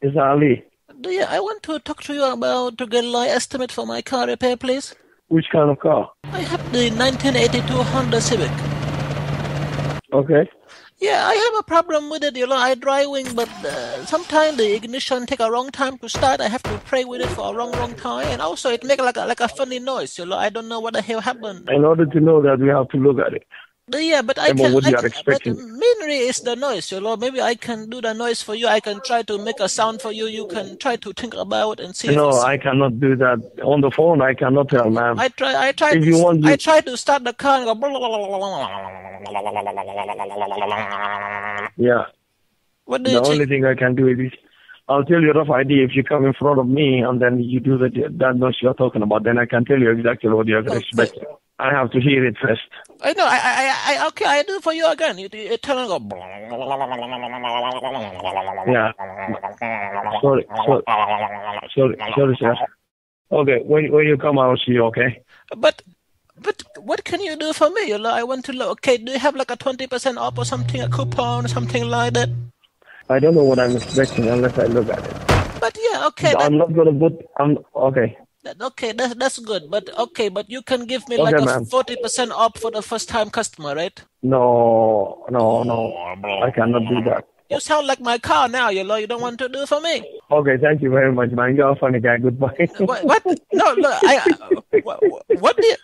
It's Ali. Yeah, I want to talk to you about to get a estimate for my car repair, please. Which kind of car? I have the 1982 Honda Civic. Okay. Yeah, I have a problem with it. You know, I driving, but uh, sometimes the ignition take a wrong time to start. I have to pray with it for a wrong, wrong time, and also it make like a, like a funny noise. You know, I don't know what the hell happened. In order to know that, we have to look at it. Yeah, but I And can. what I can. But mainly is the noise, you know. Maybe I can do the noise for you. I can try to make a sound for you. You can try to think about and see. No, I cannot do that on the phone. I cannot tell, ma'am. I try. I try. If to, you want I try to start the car and go. Yeah. What do The you only think? thing I can do is, I'll tell you a rough idea. If you come in front of me and then you do that, that noise you're talking about, then I can tell you exactly what you're expecting. I have to hear it first. I know. I, I, I, okay. I do it for you again. You, you turn and go. Yeah. Sorry, sorry, sorry, sorry, sir. Okay, when when you come, I'll see you. Okay. But, but what can you do for me? You know, I want to know. Okay, do you have like a twenty percent off or something, a coupon or something like that? I don't know what I'm expecting unless I look at it. But yeah, okay. I'm not gonna put. I'm okay. That- okay, that's that's good. But okay, but you can give me Okay, like a forty percent up for the first time customer, right? No, no, no. I cannot do that. You sound like my car now. You know, you don't want to do for me. Okay, thank you very much, man. You're a funny guy. Goodbye. What? what? No, look. I. Uh, I what, what do you?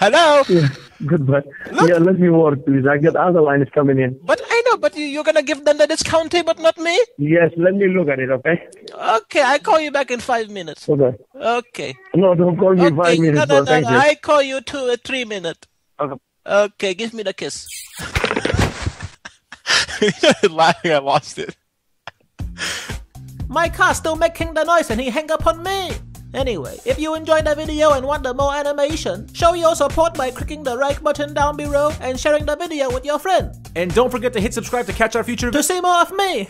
Hello. yeah, goodbye. Yeah, let me work, please. I get other lines coming in. But I know. But you, you're gonna give them the discount, but not me. Yes, let me look at it. Okay. Okay, I call you back in five minutes. Okay. Okay. No, don't call me Okay. five minutes. no, bro. no, no. I call you two or three minutes. Okay. Okay, give me the kiss. Laughing, I lost it. My car still making the noise and he hang up on me. Anyway, if you enjoyed the video and want the more animation, show your support by clicking the like button down below and sharing the video with your friend. And don't forget to hit subscribe to catch our future To see more of me.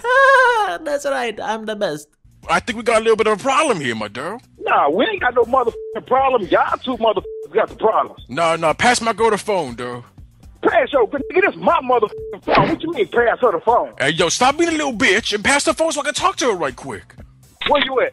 That's right, I'm the best. I think we got a little bit of a problem here, my girl. Nah, we ain't got no motherfucking problem. Y'all two motherfuckers got the problems. No, no, pass my girl the phone, dude. Pass your nigga, this my motherfucking phone. What you mean pass her the phone? Hey, yo, stop being a little bitch and pass the phone so I can talk to her right quick. Where you at?